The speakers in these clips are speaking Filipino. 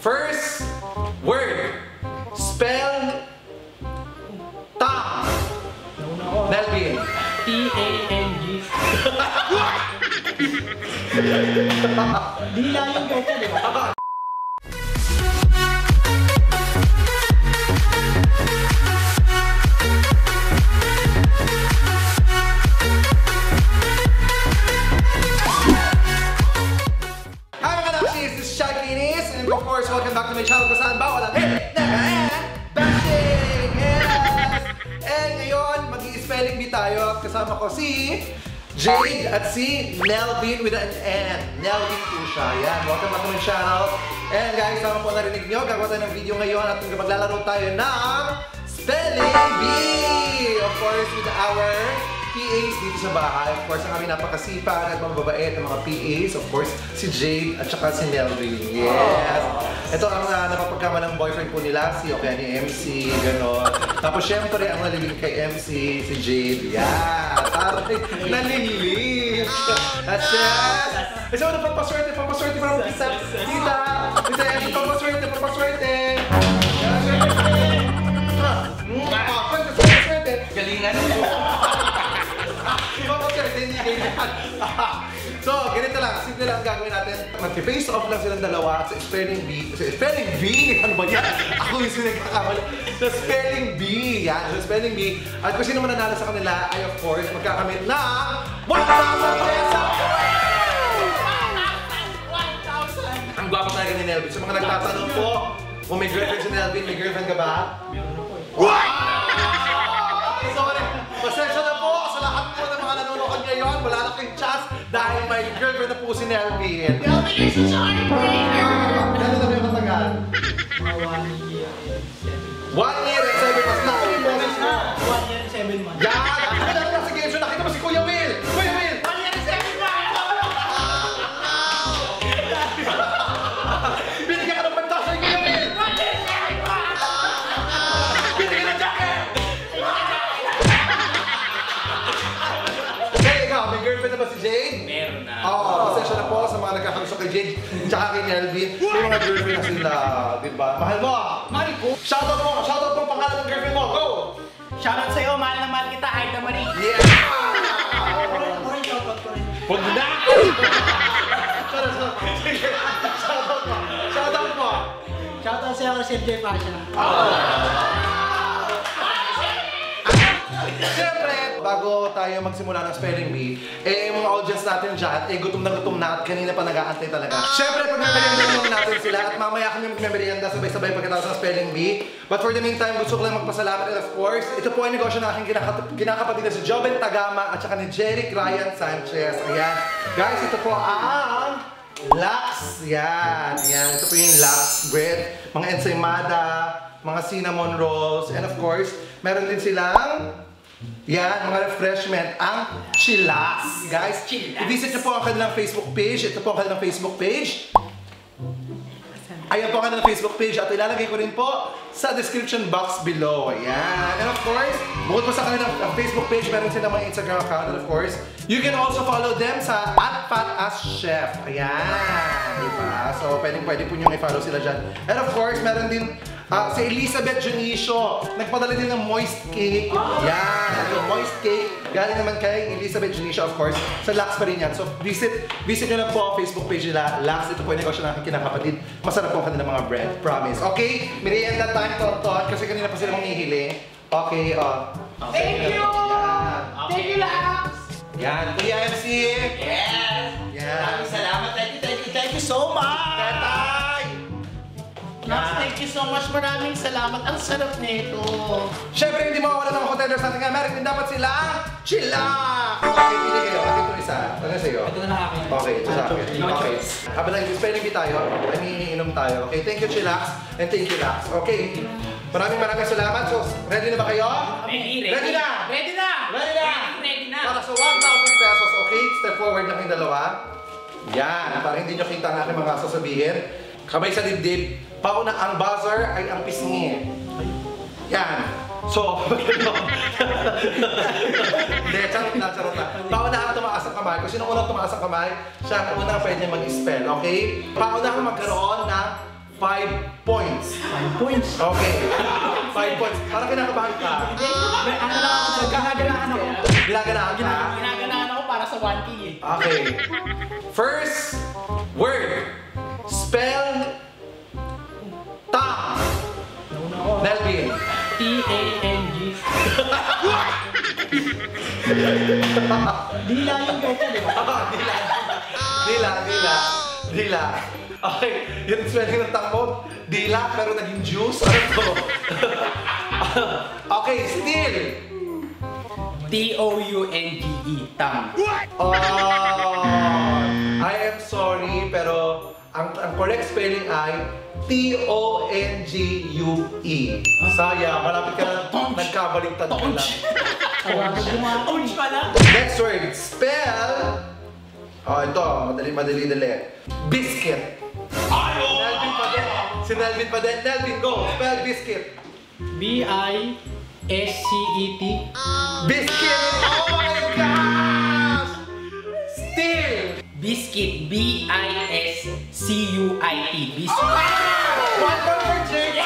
First word. Spell. Nelvin. T-A-N-G. Di lang yung ganyan, di ba? kasama ko si Jade at si Nelvin with an N. Nelvin po siya. Yan, welcome back to my channel. And guys, tama po narinig nyo, gagawa tayo ng video ngayon at maglalaro tayo ng Spelling Bee! Of course, with our PAs dito sa bahay. Of course, ang aming napakasipag at mababait ng mga PAs. Of course, si Jade at saka si Melvin. Yes! Ito ang uh, napapagkama ng boyfriend po nila, si okay, ni MC, gano'n. Tapos syempre, ang nalilink kay MC, si Jade. Yeah! Taray, nalilink! That's yes! Eh, so, papaswerte, papaswerte kita. Tita! Tita! Ah, mm, papaswerte, papaswerte! Galingan mo! Papaswerte, hindi ganyan. So, ganito lang. Simple lang ang gagawin natin. Mag-face off lang silang dalawa sa spelling bee. Sa spelling bee? Ano ba yan? Ako yung sinagkakamali. Sa spelling bee. Yan, sa spelling bee. At kung sino man nanalo sa kanila ay of course magkakamit na 1,000 pesos! Ang gwapo talaga ni Nelvin. Sa mga nagtatanong po, kung may girlfriend si Nelvin, may girlfriend ka ba? Meron dahil may girlfriend na po si Nelvin. Melvin is a heartbreaker! Gano'n na kayo matagal? Mga one year and seven. One year mga girlfriend na sila, di ba? Mahal mo! Mari ko. Shoutout mo! Shoutout mo ang pangalan ng girlfriend mo! Go! Shoutout sa'yo, mahal na mahal kita, Aida Marie. Yeah! Huwag na! Shoutout mo! Shoutout mo! Shoutout sa'yo, Rosel J. Pasha. Siyempre, bago tayo magsimula ng spelling bee, eh, mga audience natin dyan, eh, gutom na gutom na at kanina pa nag-aantay talaga. Siyempre, pag merienda natin sila at mamaya kami magmerienda sabay-sabay pagkatapos ng spelling bee. But for the meantime, gusto ko lang magpasalamat and of course, ito po ay negosyo na aking kinaka- kinakapatid na si Joven Tagama at saka ni Jeric Ryan Sanchez. Ayan. Guys, ito po ang Lax. Yan. Yan. Ito po yung Lax bread. Mga ensaymada, mga cinnamon rolls, and of course, meron din silang yan, mga refreshment, ang Chillax. Guys, i-visit niyo po ang kanilang Facebook page. Ito po ang kanilang Facebook page. Ayan po ang kanilang Facebook page at ilalagay ko rin po sa description box below. Ayan. And of course, bukod po sa kanilang uh, Facebook page, meron silang mga Instagram account. And of course, you can also follow them sa at Chef. Ayan. Diba? So, pwedeng pwede po nyo i-follow sila dyan. And of course, meron din Ah, si Elizabeth Junicio, nagpadala din ng moist cake. Yan, yung moist cake. Galing naman kay Elizabeth Junicio, of course. Sa Lax pa rin yan. So, visit visit nyo lang po ang Facebook page nila. Lax, ito po yung negosyo ng kinakapatid. Masarap po ang kanilang mga bread. Promise. Okay? Merienda time, Tonton. Kasi kanina pa sila manghihiling. Okay, uh, Thank you! Yan. Thank you, Lax! Yan. Kuya MC. Yes! Yan. Maraming salamat. Thank you, thank you, thank you so much! Thank you so much. Maraming salamat. Ang sarap nito. Siyempre, hindi mawawala ng mga contenders natin nga. Meron din dapat sila chilla! Okay, pili kayo. Akin ito isa. Ano sa'yo? Ito na lang akin. Okay, ito sa akin. Okay. Habang nag-spelling bee tayo, ay iniinom tayo. Okay, thank you Chillax and thank you Lax. Okay, maraming maraming salamat. So, ready na ba kayo? Ready, Ready na! Ready na! Ready na! Ready na! Para sa 1,000 pesos, okay? Step forward lang yung dalawa. Yan, para hindi nyo kita ang aking mga sasabihin. Kamay sa dibdib. Pauna ang buzzer ay ang pisngi. Yan. So, Hindi, charot na, charot na. Paunahan tumaas ang kamay. Kung sino unang tumaas ang kamay, siya ang unang pwede mag-spell, okay? Paunahan magkaroon ng 5 points. Five points. Okay. 5 points. Parang kinakabahan ka. May ano lang ako, nagkakagalaan ako. Ginaganahan ka. Ginaganaan ako para sa 1K eh. Okay. First word. Ako. Nelvin. T-A-N-G. Dila yung goko, di ba? Ah, dila. Dila, dila. Dila. Okay, yung spelling ng tang mo, dila pero naging juice. Ano to? okay, still. T-O-U-N-G-E. Tang. Oh, I am sorry, pero ang, ang correct spelling ay T-O-N-G-U-E. Sayang, malapit ka na nagkabaligtad ka lang. Ouch pala! Next word, spell. Oh, ito, madali, madali, dali. Biscuit. Nelvin pa din. Si Nelvin pa din. Nelvin, go. Spell biscuit. B-I-S-C-E-T. Biscuit! Oh my gosh! Biscuit. B-I-S-C-U-I-T. Biscuit. One point for Jake!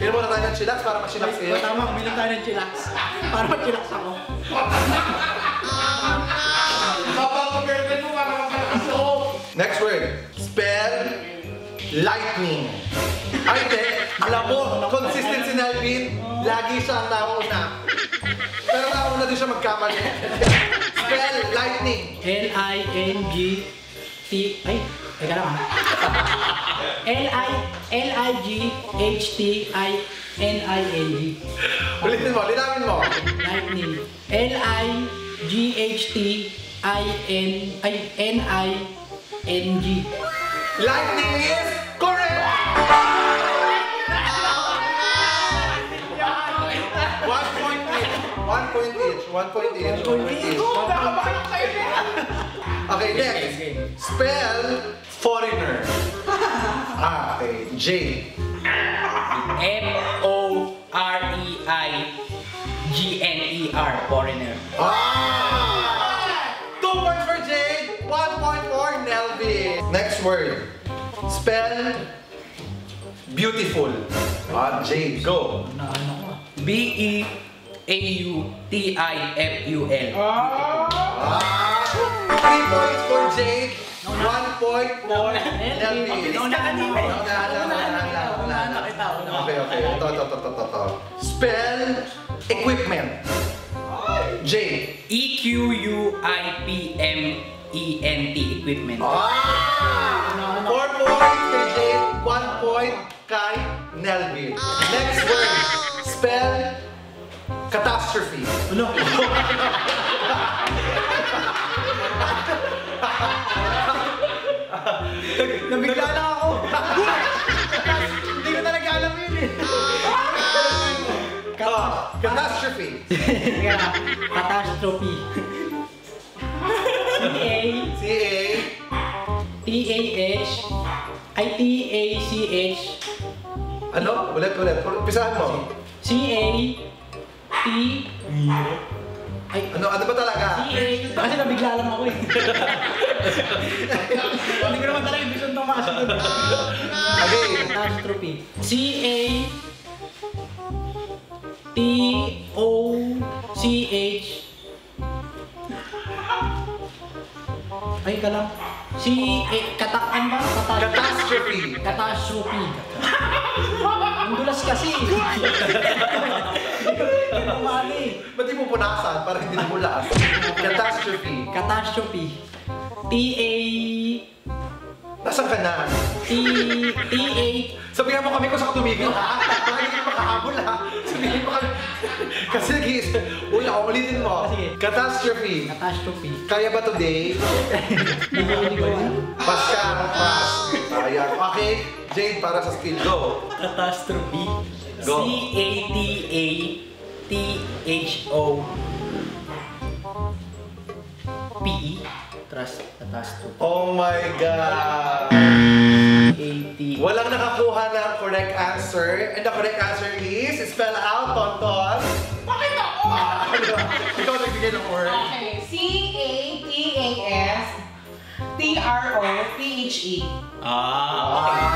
Pili muna tayo ng chillax para ma-chillax kayo. Tama, uminom tayo ng chillax. Para mag-chillax ako. Mapapag-girlfriend mo para magkalakas loob. Next word. Spell lightning. Ay, hindi. Alam mo, consistent si Nelvin. Lagi siya ang nauna. Pero nauna din siya magkamali. Spell lightning. L-I-N-G-T... Ay, teka lang ah. L-I... L-I-G-H-T-I-N-I-N-G. Ulitin mo, linawin mo. Lightning. L-I-G-H-T-I-N... Ay, N-I-N-G. Lightning is correct! One point each. One point each. One point each. Nakabahan kayo niya. Okay, next. Spell foreigner. Ah, okay. J. M-O-R-E-I-G-N-E-R. Foreigner. Ah! Two points for Jade, one point for Nelvin. Next word. Spell beautiful. Ah, Jade, go. Na ano ah. Ah! Three points for Jade, one point for kita. Okay, okay. Ito, ito, ito, ito, ito. Spell equipment. Jade. E-Q-U-I-P-M-E-N-T. Equipment. Ah! Four points kay Jade, one point kay Nelvin. Next word, spell catastrophe. Ano? Nabigla na ako. Hindi ko talaga alam yun eh. Ah, catastrophe. Kaya, catastrophe. C-A T-A-H ay T-A-C-H Ano? Ulit, ulit. Pisahan mo. C-A T ay Ano, ano ba talaga? C-A kasi nabigla lang ako eh. Hindi ko naman talaga ibig sabihin tumakas doon. Okay. Catastrophe. C-A T-O-C-H Ay, ka lang. Si, eh, kataan ba? Kataan. Catastrophe. Catastrophe. Ang dulas kasi. Hindi ko mali. Ba't di mo punasan para hindi mulas? Catastrophe. Catastrophe. T-A... Nasaan ka na? T... T-A... Sabihan mo kami kung saan ka tumigil, ha? Baka hindi ka makahabol, ha? Sabihin mo kami. Kasi nag-iisip. Uy, ako ulitin mo. Sige. Catastrophe. Catastrophe. Kaya ba today? Hindi ko alam. Pass ka, pass. Ayan. Okay, Jade, para sa skill. Go. Catastrophe. Go. C-A-T-A-T-H-O Trust Catastrophe Oh my God. A-T Walang nakakuha ng correct answer. And the correct answer is, spell out, Tonton. Bakit ako? Ah, ano? Ikaw nagbigay ng word. Okay, C-A-T-A-S C-R-O-P-H-E. Ah, okay.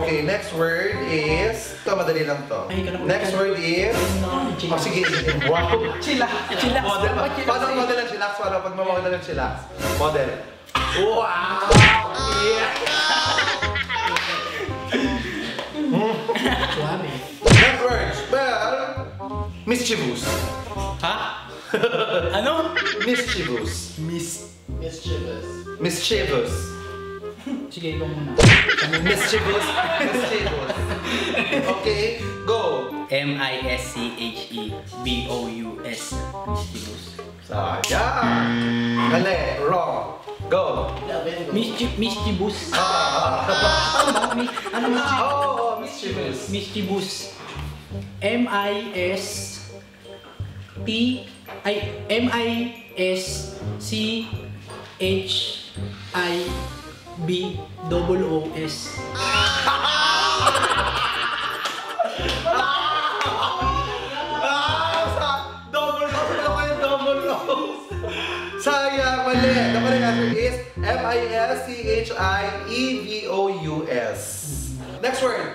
Okay, next word is... Ito, madali lang to. Next word is... Oh, sige. Wow. Chila. Chila. Model. Paano model ng chillax? Paano pag mamodel ng chillax? Model. Wow! Yeah! Next word. Spell. Mischievous. Ha? ano? Mischievous. Miss. Mischievous. Mischievous. Sige, ikaw muna. Mischievous. Mischievous. Okay, go. M-I-S-C-H-E-B-O-U-S. Mischievous. Sayang. Mali. Wrong. Go. Mischief, mischievous. Ah. Ano? Mi- Ano mischievous? Oh, mischievous. Mischievous. M-I-S T ay M-I-S C H I B double O S. Sayang, mali. The correct answer is M-I-S-C-H-I-E-V-O-U-S. Next word.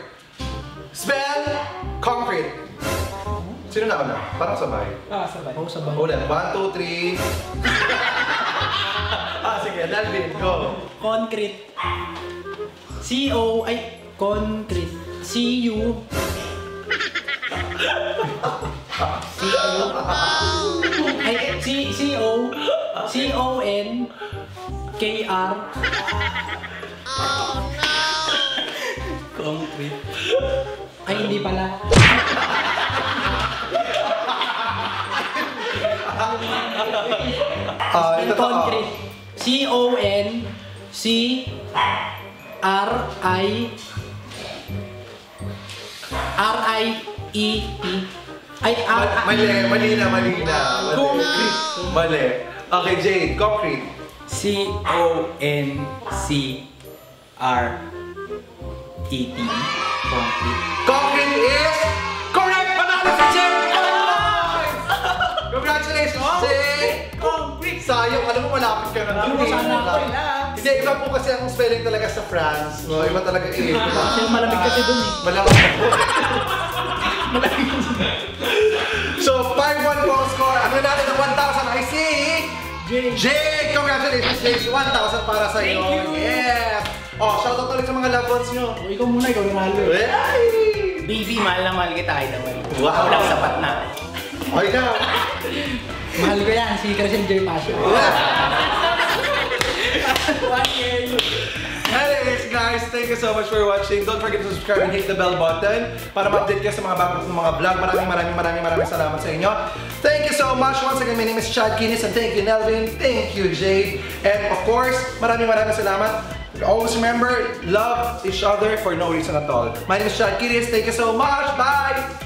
Spell concrete. Sino na una? Parang sabay. Ah, sabay. Oh, sabay. Ulit. One, two, three. Ah, sige. Dalvin, go. Concrete. C-O ay concrete. C-U C-O ay C C-O C-O-N K-R Concrete. ay hindi pala. Ah, ito to. concrete. C-O-N C R-I R-I-E-T ay R Ma- Mali, mali na, mali na. Mali. Concrete. Mali. Okay, Jade, concrete. C-O-N-C-R-E-T. Concrete. Concrete is correct! Panalo si! Points! Congratulations, concrete. Sayang, alam mo malapit ka na. Alam mo, sana ako eh. Hindi, iba po kasi ang spelling talaga sa France. No? Iba talaga eh. Kasi malamig kasi dun eh. Malamig. so, 5-1 po ang score. Ano natin ng 1,000 I see? Jay. Jake! Congratulations, Jake! 1,000 para sa iyo. Thank you. Yes! Oh, shoutout ulit sa mga loved ones nyo. O, ikaw muna, ikaw nanalo. Ay! Baby, mahal na mahal kita kahit naman. Wow. Ako lang sapat na. Okay na. Mahal ko yan, si Crescent J. Pasio. One. Anyways, guys, thank you so much for watching. Don't forget to subscribe and hit the bell button para ma-update kayo sa mga bagong mga vlog. Maraming maraming maraming maraming salamat sa inyo. Thank you so much. Once again, my name is Chad Kinis and thank you, Nelvin. Thank you, Jade. And of course, maraming maraming salamat. Always remember, love each other for no reason at all. My name is Chad Kinis. Thank you so much. Bye!